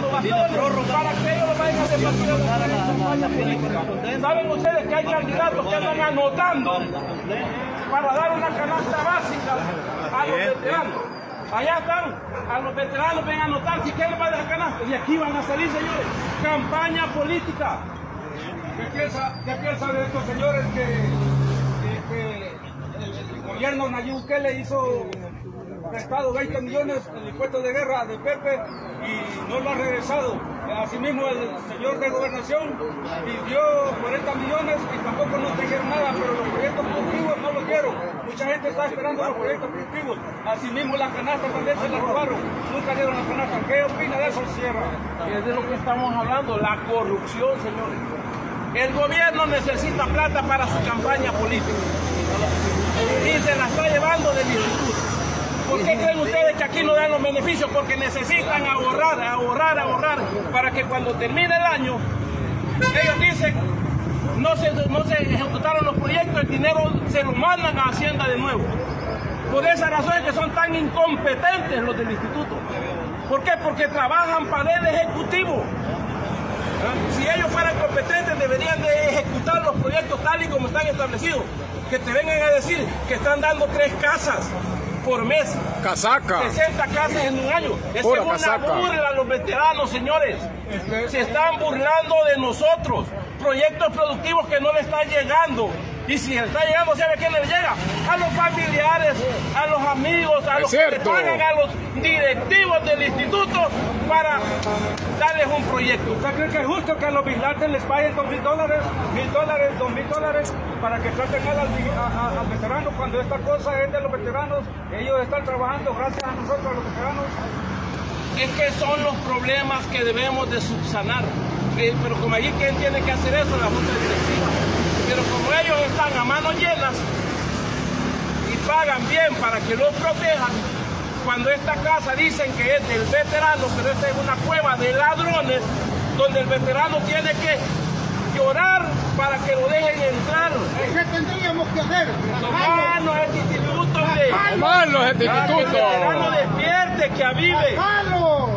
para que ellos lo vayan a repartir política. ¿Saben ustedes que hay candidatos que andan anotando para dar una canasta básica a los veteranos? Allá están, a los veteranos ven a anotar si quieren para la canasta. Y aquí van a salir, señores, campaña política. ¿Qué piensa, qué piensa de estos señores que, que- que el, el gobierno Nayib Bukele hizo prestado 20 millones en impuestos de guerra de Pepe y no lo ha regresado? Asimismo, el señor de gobernación pidió 40 millones y tampoco nos dijeron nada, pero los proyectos productivos no los dieron. Mucha gente está esperando los proyectos productivos. Asimismo, la canasta también se la robaron. Nunca dieron la canasta. ¿Qué opina de eso, Sierra? De lo que estamos hablando, la corrupción, señores. El gobierno necesita plata para su campaña política y se la está llevando del instituto. ¿Por qué creen ustedes que aquí no dan los beneficios? Porque necesitan ahorrar, ahorrar, ahorrar, para que cuando termine el año, ellos dicen, no se, no se ejecutaron los proyectos, el dinero se lo mandan a Hacienda de nuevo. Por esa razón es que son tan incompetentes los del instituto. ¿Por qué? Porque trabajan para el ejecutivo. Si ellos fueran competentes, deberían de ejecutar los proyectos tal y como están establecidos. Que te vengan a decir que están dando tres casas por mes, Casaca. 60 casas en un año. Pura es una casaca. burla a los veteranos, señores. Se están burlando de nosotros. Proyectos productivos que no le están llegando. Y si le está llegando, ¿sabe a quién le llega? A los familiares, a los amigos, a Es los que cierto. pagan a los directivos del instituto para darles un proyecto. ¿Usted cree que es justo que a los vigilantes les paguen dos mil dólares, mil dólares, dos mil dólares para que traten mal al, a- a- al veterano cuando esta cosa es de los veteranos? Ellos están trabajando gracias a nosotros, a los veteranos. Es que son los problemas que debemos de subsanar. Eh, pero como allí, ¿quién tiene que hacer eso? La Junta Directiva. Pero como ellos están a manos llenas pagan bien para que los protejan, cuando esta casa dicen que es del veterano, pero esta es una cueva de ladrones, donde el veterano tiene que llorar para que lo dejen entrar. ¿Qué tendríamos que hacer? Hermano, este instituto. Hermano, este Para que el instituto. veterano despierte, que avive. ¡Jalo!